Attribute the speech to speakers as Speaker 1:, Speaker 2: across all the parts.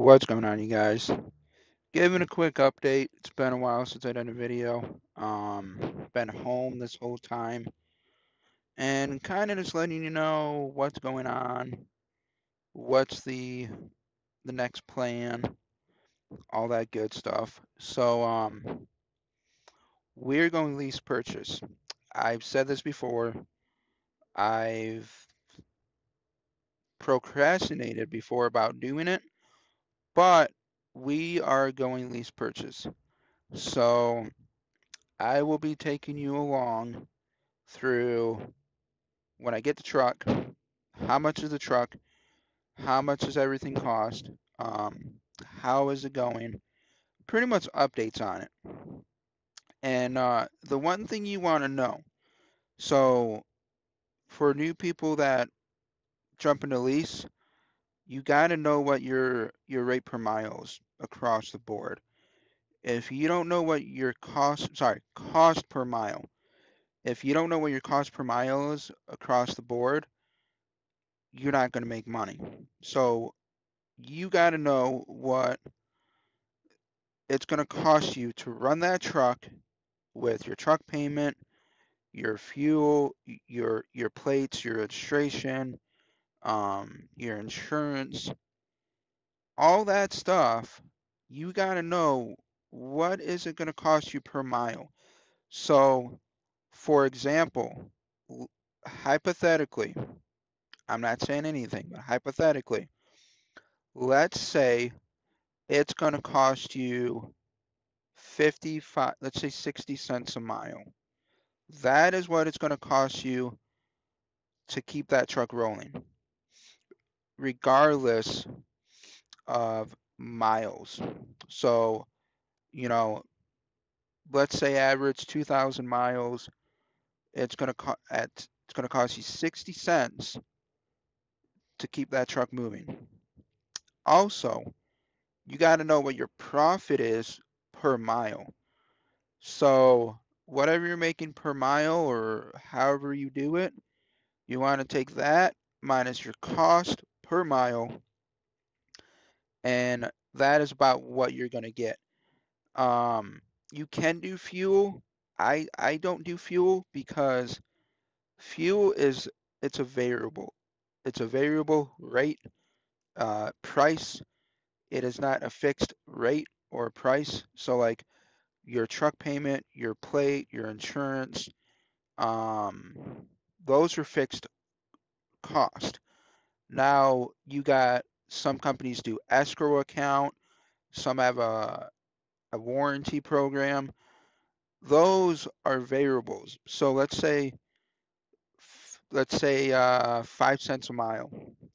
Speaker 1: What's going on, you guys? Giving a quick update. It's been a while since I done a video. Um, been home this whole time, and kind of just letting you know what's going on, what's the the next plan, all that good stuff. So, um, we're going lease purchase. I've said this before. I've procrastinated before about doing it, but we are going lease purchase. So I will be taking you along through when I get the truck, how much is the truck, how much does everything cost, um, how is it going, pretty much updates on it. And uh, the one thing you want to know, so for new people that jump into lease, you got to know what your your rate per mile is across the board. If you don't know what your cost, sorry, cost per mile, if you don't know what your cost per mile is across the board, you're not going to make money. So you got to know what it's going to cost you to run that truck with your truck payment, your fuel, your your plates, your registration, um, your insurance, all that stuff, you got to know what is it going to cost you per mile. So, for example, hypothetically, I'm not saying anything, but hypothetically, let's say it's going to cost you 55, let's say 60 cents a mile. That is what it's going to cost you to keep that truck rolling regardless of miles. So, you know, let's say average 2,000 miles, it's going to co- at it's going to cost you 60 cents to keep that truck moving. Also, you got to know what your profit is per mile. So, whatever you're making per mile or however you do it, you want to take that minus your cost per mile, and that is about what you're going to get. Um, you can do fuel. I I don't do fuel because fuel is it's a variable. It's a variable rate uh, price. It is not a fixed rate or price. So like your truck payment, your plate, your insurance, um, those are fixed cost. Now you got some companies do escrow account, some have a a warranty program. Those are variables. So let's say let's say uh, five cents a mile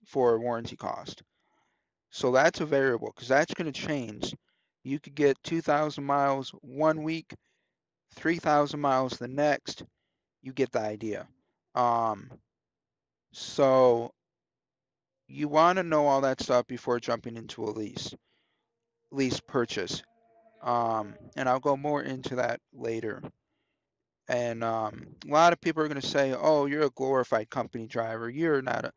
Speaker 1: for a warranty cost. So that's a variable because that's going to change. You could get 2,000 miles one week, 3,000 miles the next. You get the idea. Um, so you want to know all that stuff before jumping into a lease lease purchase. Um, and i'll go more into that later. And um, a lot of people are going to say oh you're a glorified company driver. You're not a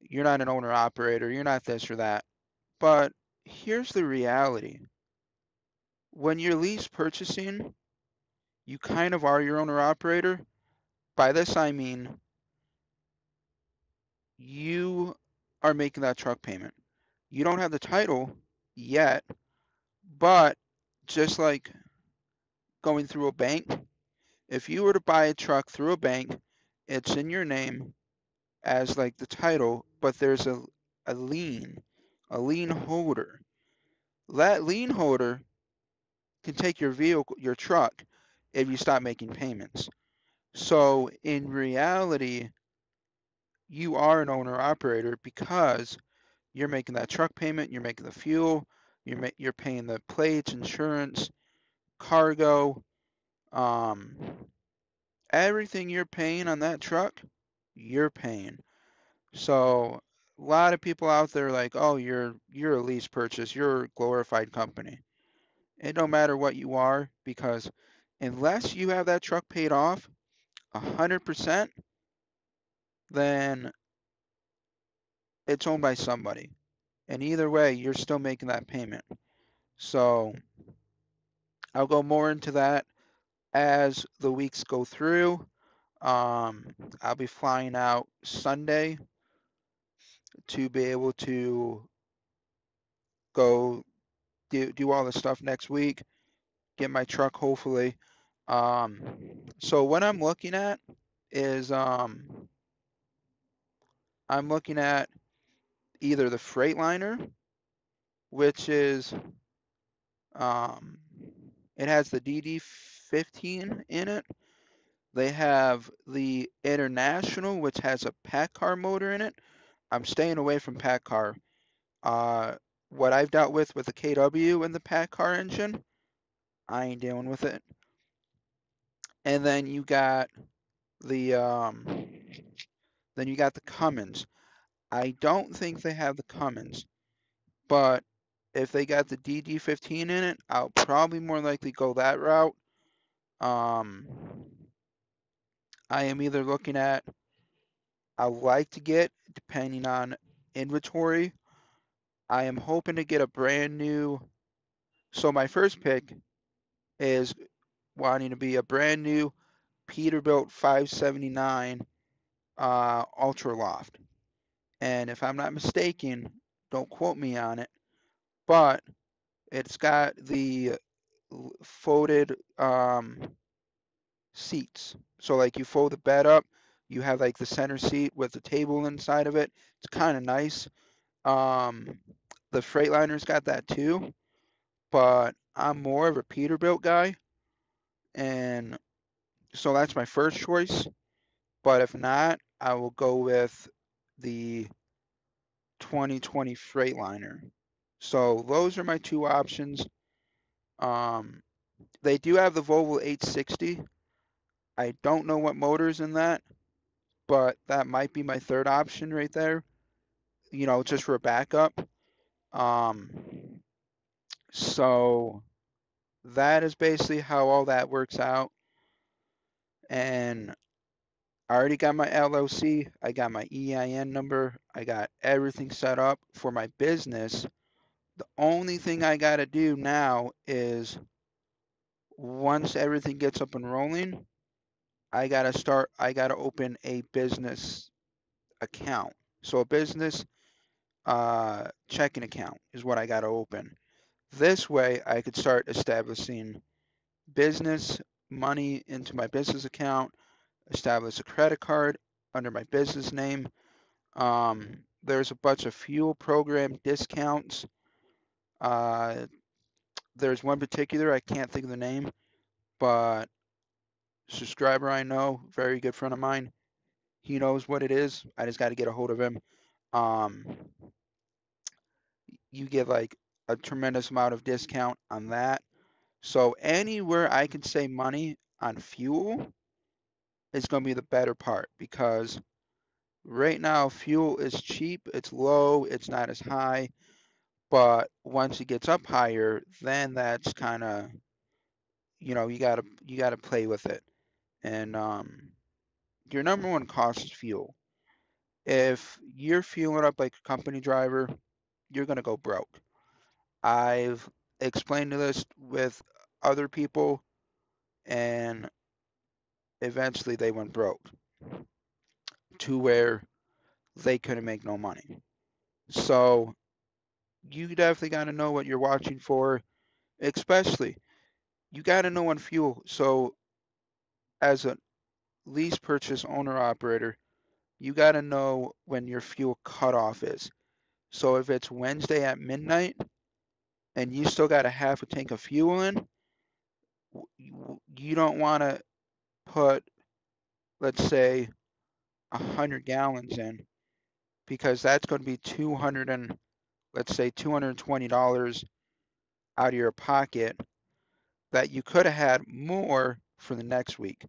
Speaker 1: you're not an owner operator. You're not this or that. But here's the reality. When you're lease purchasing you kind of are your owner operator. By this i mean you are making that truck payment. You don't have the title yet, but just like going through a bank, if you were to buy a truck through a bank, it's in your name as like the title, but there's a, a lien, a lien holder. That lien holder can take your vehicle, your truck, if you stop making payments. So in reality, you are an owner operator because you're making that truck payment, you're making the fuel, you're ma- you're paying the plates, insurance, cargo, um, everything you're paying on that truck, you're paying. So a lot of people out there like, oh, you're you're a lease purchase, you're a glorified company. It don't matter what you are because unless you have that truck paid off, hundred percent, then it's owned by somebody. And either way, you're still making that payment. So I'll go more into that as the weeks go through. Um, I'll be flying out Sunday to be able to go do, do all the stuff next week, get my truck hopefully. Um, so what I'm looking at is um, I'm looking at either the Freightliner, which is um, it has the DD15 in it. They have the International, which has a PACCAR motor in it. I'm staying away from PACCAR. Uh, what I've dealt with with the KW and the PACCAR engine, I ain't dealing with it. And then you got the um, then you got the Cummins. I don't think they have the Cummins, but if they got the DD15 in it, I'll probably more likely go that route. Um, I am either looking at, I like to get, depending on inventory, I am hoping to get a brand new. So my first pick is wanting to be a brand new Peterbilt 579 uh, Ultra Loft. And if I'm not mistaken, don't quote me on it, but it's got the folded um, seats. So like you fold the bed up, you have like the center seat with the table inside of it. It's kind of nice. Um, the Freightliner's got that too, but I'm more of a Peterbilt guy, and so that's my first choice. But if not, I will go with the 2020 Freightliner. So those are my two options. Um, they do have the Volvo 860. I don't know what motor's in that, but that might be my third option right there. You know, just for a backup. Um, so that is basically how all that works out. And I already got my LLC, I got my EIN number, I got everything set up for my business. The only thing I got to do now is once everything gets up and rolling, I got to start, I got to open a business account. So a business uh, checking account is what I got to open. This way, I could start establishing business money into my business account, establish a credit card under my business name. Um, there's a bunch of fuel program discounts. Uh, there's one particular, I can't think of the name, but subscriber I know, very good friend of mine. He knows what it is. I just got to get a hold of him. Um, you get like a tremendous amount of discount on that. So anywhere I can save money on fuel is going to be the better part because right now fuel is cheap, it's low, it's not as high, but once it gets up higher, then that's kind of you know, you got to you got to play with it. And um your number one cost is fuel. If you're fueling up like a company driver, you're going to go broke. I've explained this with other people, and eventually they went broke to where they couldn't make no money. So you definitely got to know what you're watching for, especially you got to know on fuel. So as a lease purchase owner operator, you got to know when your fuel cutoff is. So if it's Wednesday at midnight and you still got a half a tank of fuel in, you don't want to put, let's say, a hundred gallons in because that's going to be 200 and let's say $220 out of your pocket that you could have had more for the next week.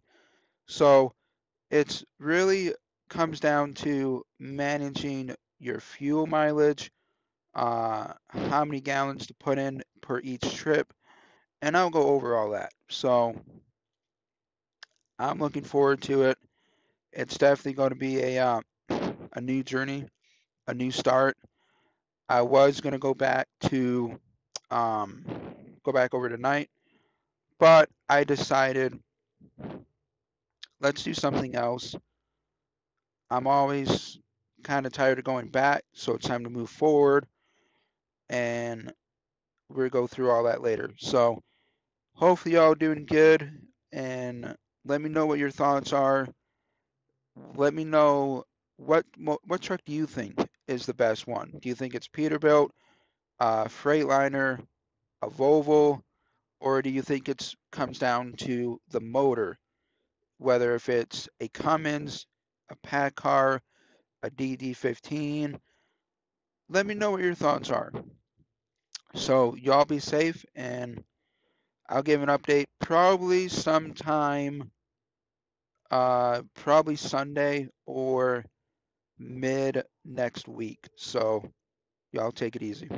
Speaker 1: So it's really comes down to managing your fuel mileage, uh, how many gallons to put in per each trip, and I'll go over all that. So I'm looking forward to it. It's definitely going to be a uh, a new journey, a new start. I was gonna go back to um, go back over tonight, but I decided let's do something else. I'm always kind of tired of going back, so it's time to move forward, and we'll go through all that later. So hopefully y'all doing good, and let me know what your thoughts are. Let me know what what truck do you think is the best one? Do you think it's Peterbilt, Freightliner, a Volvo, or do you think it comes down to the motor? Whether if it's a Cummins, a PACCAR, a DD15. Let me know what your thoughts are. So y'all be safe and I'll give an update probably sometime uh probably Sunday or mid next week. So y'all take it easy.